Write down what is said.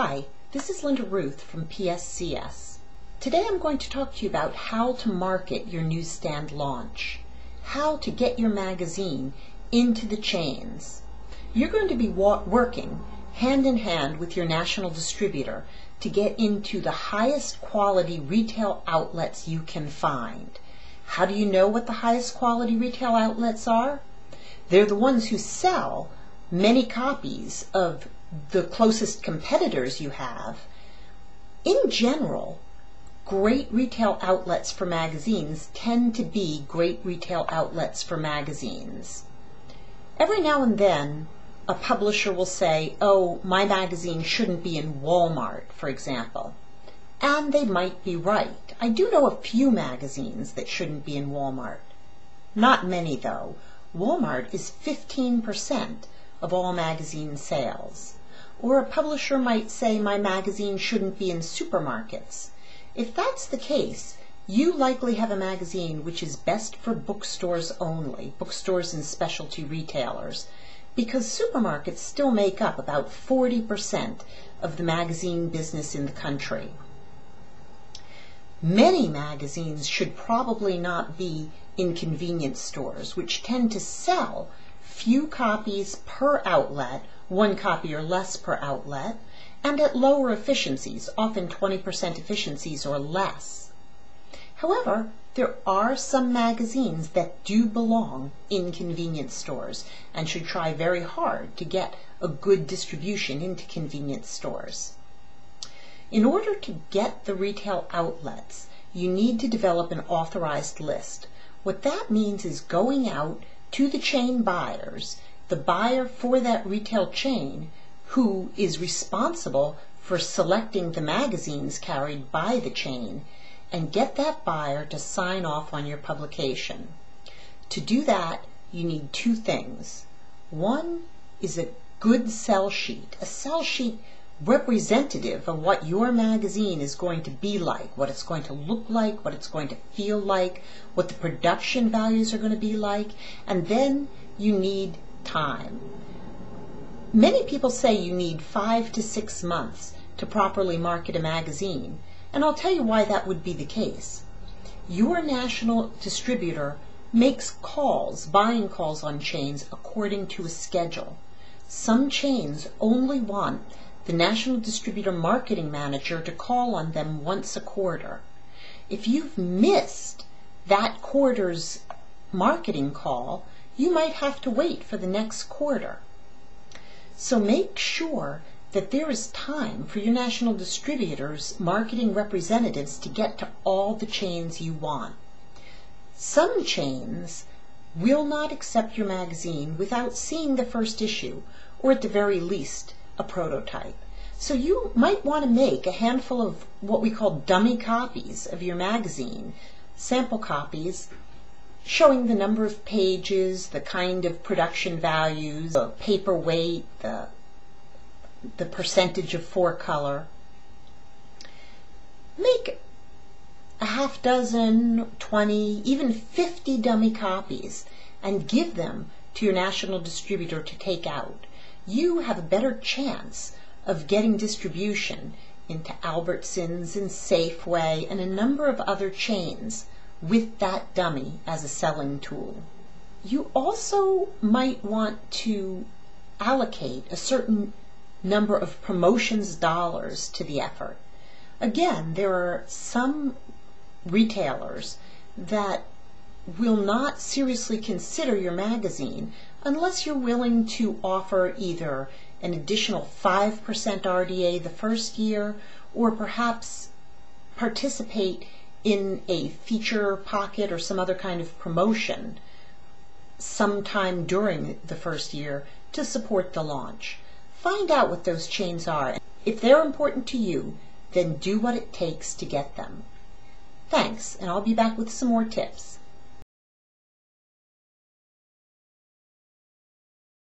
Hi, this is Linda Ruth from PSCS. Today I'm going to talk to you about how to market your newsstand launch, how to get your magazine into the chains. You're going to be working hand in hand with your national distributor to get into the highest quality retail outlets you can find. How do you know what the highest quality retail outlets are? They're the ones who sell many copies of the closest competitors you have, in general, great retail outlets for magazines tend to be great retail outlets for magazines. Every now and then, a publisher will say, oh, my magazine shouldn't be in Walmart, for example. And they might be right. I do know a few magazines that shouldn't be in Walmart. Not many, though. Walmart is 15% of all magazine sales. Or a publisher might say my magazine shouldn't be in supermarkets. If that's the case, you likely have a magazine which is best for bookstores only, bookstores and specialty retailers, because supermarkets still make up about 40% of the magazine business in the country. Many magazines should probably not be in convenience stores, which tend to sell few copies per outlet one copy or less per outlet, and at lower efficiencies, often 20% efficiencies or less. However, there are some magazines that do belong in convenience stores and should try very hard to get a good distribution into convenience stores. In order to get the retail outlets, you need to develop an authorized list. What that means is going out to the chain buyers the buyer for that retail chain who is responsible for selecting the magazines carried by the chain and get that buyer to sign off on your publication. To do that, you need two things. One is a good sell sheet, a sell sheet representative of what your magazine is going to be like, what it's going to look like, what it's going to feel like, what the production values are going to be like, and then you need time. Many people say you need five to six months to properly market a magazine, and I'll tell you why that would be the case. Your national distributor makes calls, buying calls on chains according to a schedule. Some chains only want the national distributor marketing manager to call on them once a quarter. If you've missed that quarter's marketing call, you might have to wait for the next quarter. So make sure that there is time for your national distributors, marketing representatives to get to all the chains you want. Some chains will not accept your magazine without seeing the first issue, or at the very least, a prototype. So you might want to make a handful of what we call dummy copies of your magazine, sample copies showing the number of pages, the kind of production values, the paper weight, the, the percentage of four color. Make a half dozen, 20, even 50 dummy copies and give them to your national distributor to take out. You have a better chance of getting distribution into Albertsons and Safeway and a number of other chains with that dummy as a selling tool. You also might want to allocate a certain number of promotions dollars to the effort. Again, there are some retailers that will not seriously consider your magazine unless you're willing to offer either an additional 5% RDA the first year or perhaps participate in a feature pocket or some other kind of promotion sometime during the first year to support the launch. Find out what those chains are. If they're important to you, then do what it takes to get them. Thanks, and I'll be back with some more tips.